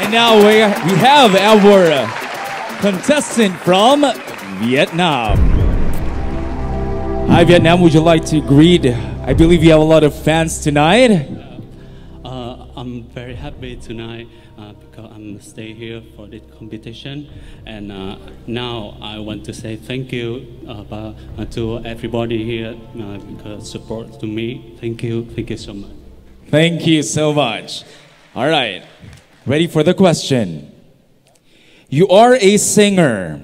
And now we, we have our uh, contestant from Vietnam. Hi, Vietnam. Would you like to greet? I believe you have a lot of fans tonight. Uh, I'm very happy tonight uh, because I'm stay here for this competition, and uh, now I want to say thank you uh, ba- uh, to everybody here uh, because support to me. Thank you, thank you so much. Thank you so much. All right. Ready for the question. You are a singer.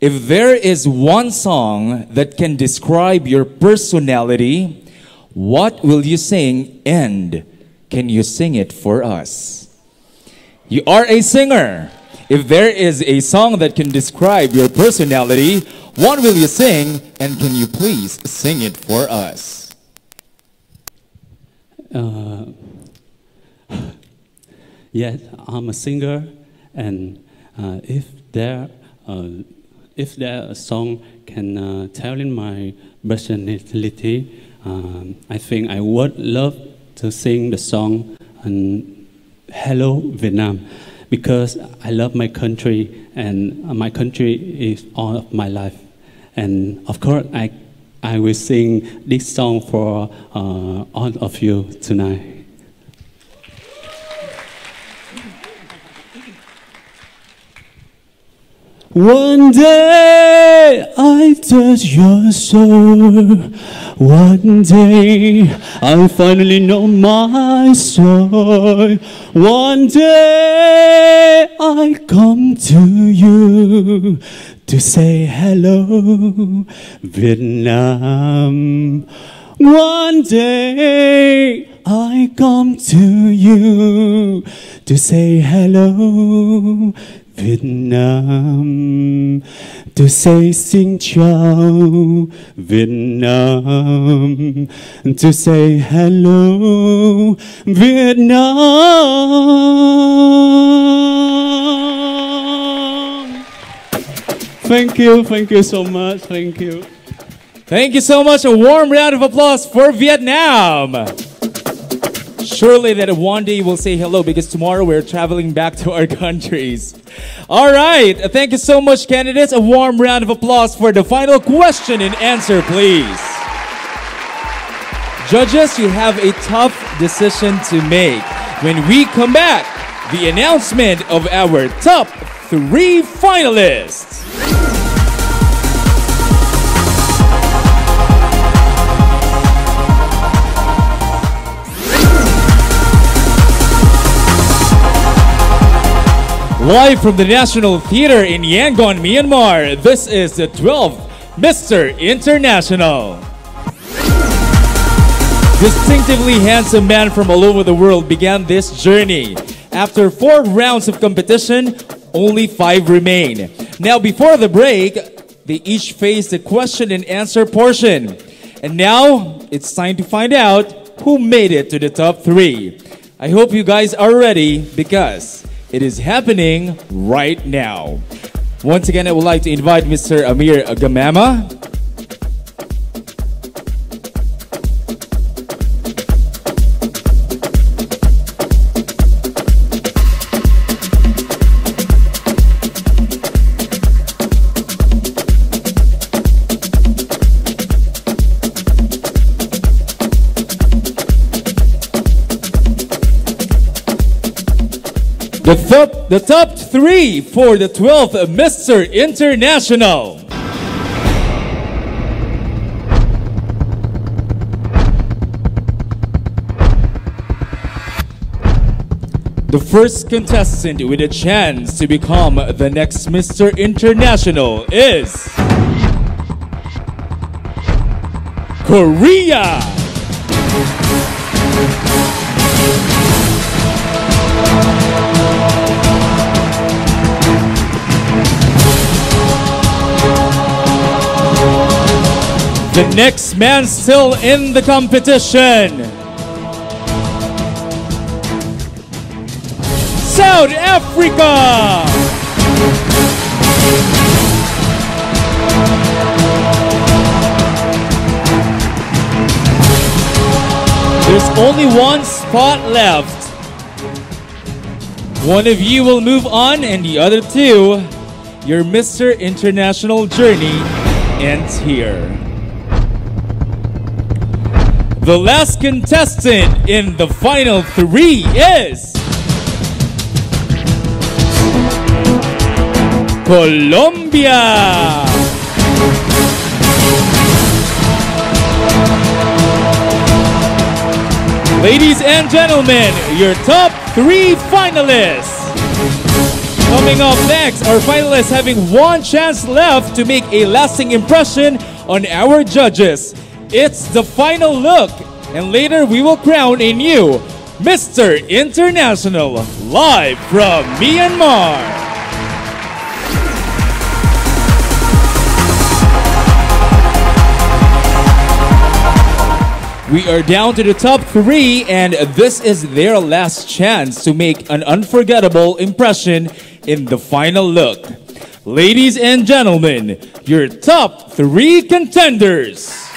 If there is one song that can describe your personality, what will you sing and can you sing it for us? You are a singer. If there is a song that can describe your personality, what will you sing and can you please sing it for us? Uh, yes, I'm a singer, and uh, if there, uh, if there a song can uh, tell in my personality, um, I think I would love to sing the song um, "Hello Vietnam," because I love my country, and my country is all of my life, and of course I. I will sing this song for uh, all of you tonight. One day I touch your soul. One day I finally know my soul. One day I come to you to say hello, Vietnam. One day I come to you to say hello, Vietnam. To say xin chào, Vietnam. To say hello, Vietnam. Thank you, thank you so much, thank you. Thank you so much. A warm round of applause for Vietnam. Surely that one day we'll say hello because tomorrow we're traveling back to our countries. All right. Thank you so much, candidates. A warm round of applause for the final question and answer, please. Judges, you have a tough decision to make. When we come back, the announcement of our top three finalists. Live from the National Theatre in Yangon, Myanmar, this is the 12th Mr. International. Distinctively handsome man from all over the world began this journey. After four rounds of competition, only five remain. Now, before the break, they each face a question and answer portion. And now, it's time to find out who made it to the top three. I hope you guys are ready because it is happening right now. Once again, I would like to invite Mr. Amir Gamama. Top, the top three for the 12th Mr. International. The first contestant with a chance to become the next Mr. International is Korea. The next man still in the competition. South Africa. There's only one spot left. One of you will move on, and the other two, your Mr. International journey ends here. The last contestant in the final three is Colombia. Ladies and gentlemen, your top three finalists. Coming up next, our finalists having one chance left to make a lasting impression on our judges. It's the final look, and later we will crown a new Mr. International live from Myanmar. We are down to the top three, and this is their last chance to make an unforgettable impression in the final look. Ladies and gentlemen, your top three contenders.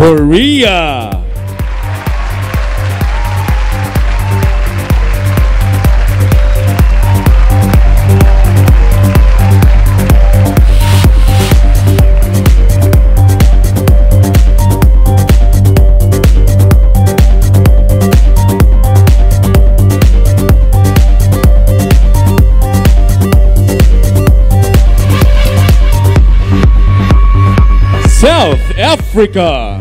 Korea. South Africa.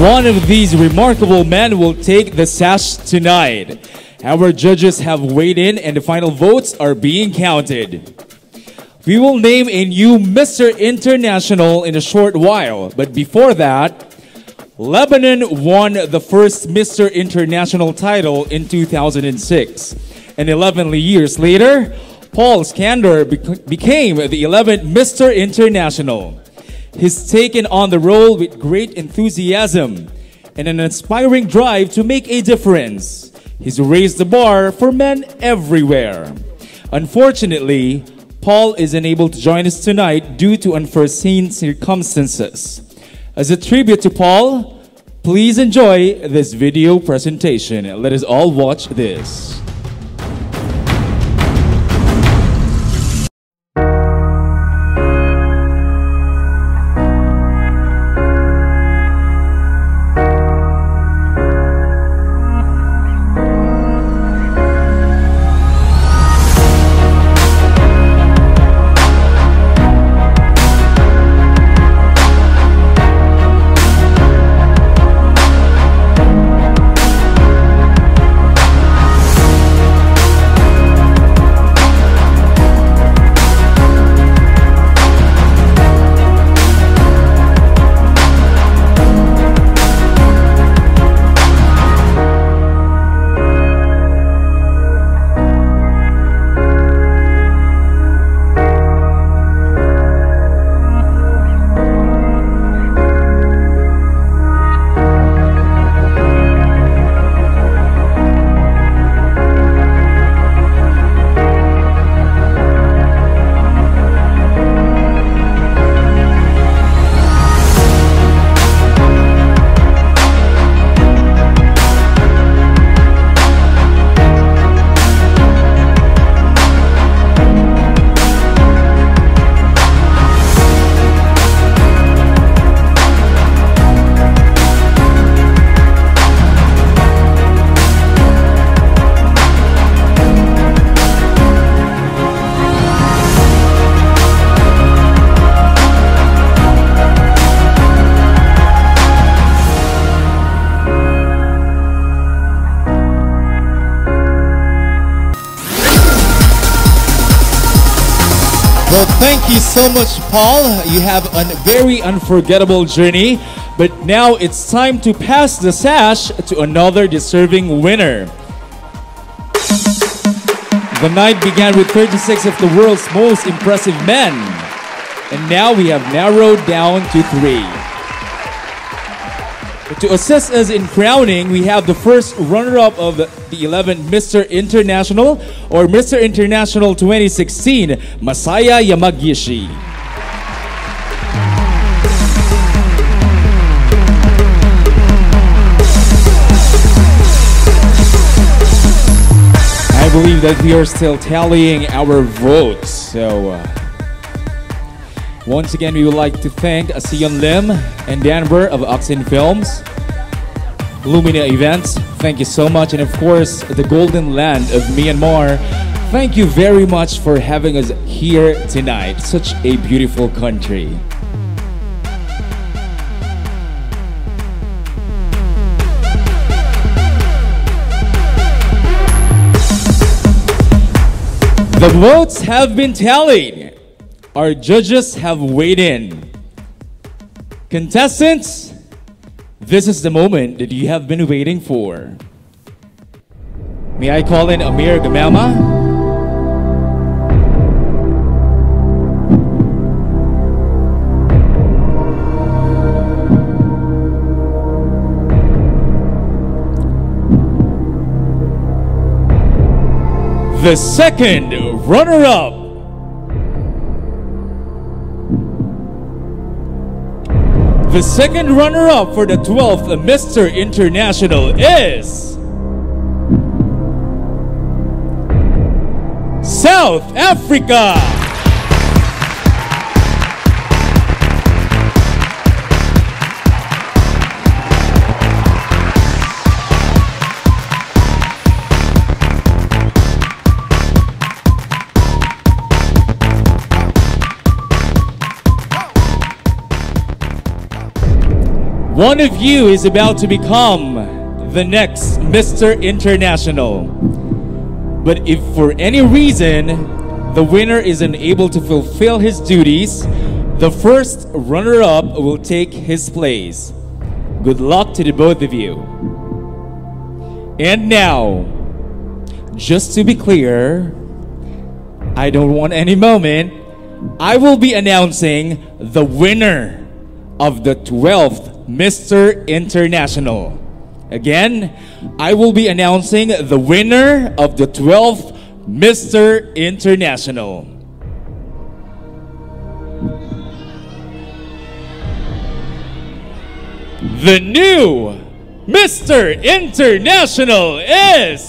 One of these remarkable men will take the sash tonight. Our judges have weighed in and the final votes are being counted. We will name a new Mr. International in a short while, but before that, Lebanon won the first Mr. International title in 2006. And 11 years later, Paul Iskandar bec- became the 11th Mr. International. He's taken on the role with great enthusiasm and an inspiring drive to make a difference. He's raised the bar for men everywhere. Unfortunately, Paul is unable to join us tonight due to unforeseen circumstances. As a tribute to Paul, please enjoy this video presentation. Let us all watch this. Have a very unforgettable journey. But now it's time to pass the sash to another deserving winner. The night began with 36 of the world's most impressive men. And now we have narrowed down to three. To assist us in crowning, we have the first runner-up of the 11th Mr. International or Mr. International 2016, Masaya Yamagishi. I believe that we are still tallying our votes. So, uh, once again, we would like to thank Asian Lim and Danver of Oxen Films, Lumina Events. Thank you so much, and of course, the Golden Land of Myanmar. Thank you very much for having us here tonight. Such a beautiful country. The votes have been tallied. Our judges have weighed in. Contestants, this is the moment that you have been waiting for. May I call in Amir Gamelma? The second runner-up The second runner-up for the 12th Mr. International is South Africa. One of you is about to become the next Mr. International. But if for any reason the winner is unable to fulfill his duties, the first runner up will take his place. Good luck to the both of you. And now, just to be clear, I don't want any moment. I will be announcing the winner of the 12th Mr. International. Again, I will be announcing the winner of the 12th Mr. International. The new Mr. International is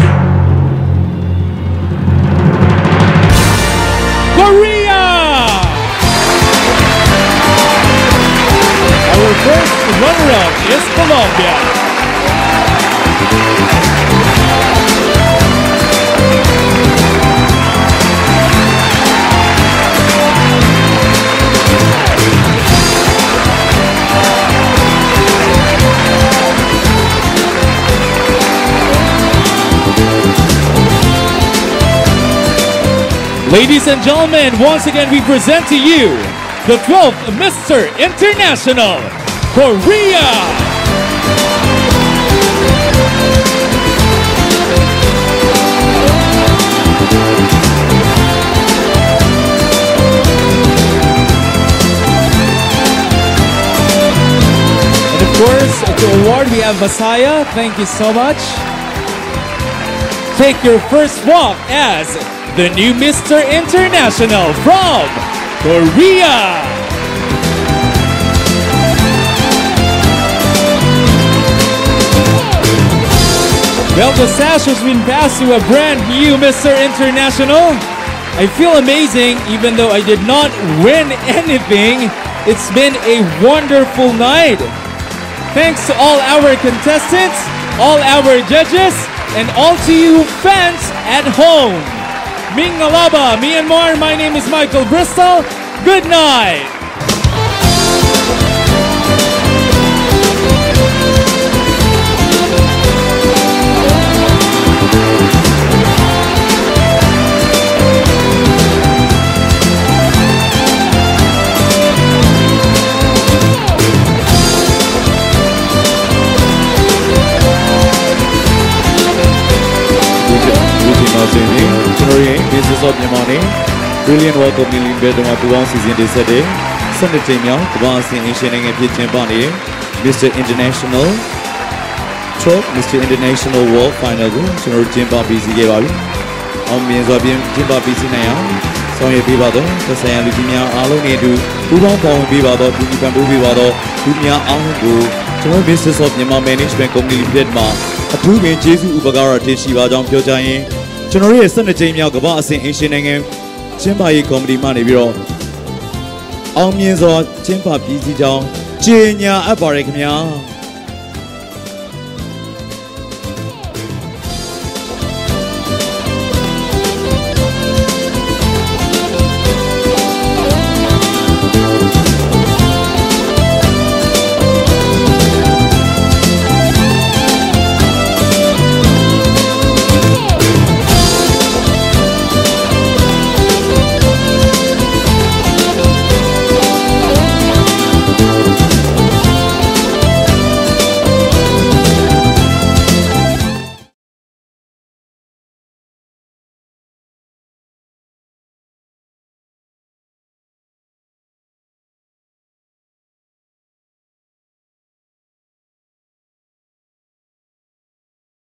Korea! Our first runner-up is Colombia. Ladies and gentlemen, once again we present to you the 12th Mr. International, Korea! And of course, to award we have Masaya. Thank you so much. Take your first walk as the new Mr. International from Korea. Well, the sash has been passed to a brand new Mr. International. I feel amazing even though I did not win anything. It's been a wonderful night. Thanks to all our contestants, all our judges, and all to you fans at home. Ming Alaba, Myanmar, my name is Michael Bristol. Good night. Business of မြန်မာနဲ့ Brilliant Welcome Million ဘဲတော့ပူပေါင်းစီစဉ်တင်ဆက်တဲ့12ကြိမ်မြောက်ကမ္ဘာအဆင့်အင်ရှင်နိုင်ငံဖြစ်ခြင်းပါနေတဲ့ Mr International Trop Mr International World Final ကိုကျွန်တော်တို့ကျင်းပပြီးစီခဲ့ပါပြီ။အောင်မြင်စွာပြင်ကျင်းပပြီးစီနိုင်အောင်ဆောင်ရွက်ပေးပါတော့သက်ဆိုင်ရာလူကြီးများအားလုံးနဲ့အတူပူးပေါင်းပါဝင်ပေးပါတော့ဒီပံ့ပိုးပေးပါတော့လူများအားလုံးကိုကျွန်တော် Business of Myanmar Management Company Limited မှာအထူးပင်ကျေးဇူးဥပကာရတင်ရှိပါကြောင်းပြောကြားရင်း ကျွန်တော်တို့ရဲ့12ကြိမ်မြောက်ကမ္ဘာအဆင့်အင်ရှင်နိုင်ငံကျင်းပရေးကော်မတီမှနေပြီးတော့အောင်မြင်စွာကျင်းပပြီးစီကြောင်းကြေညာအပ်ပါရခင်ဗျာ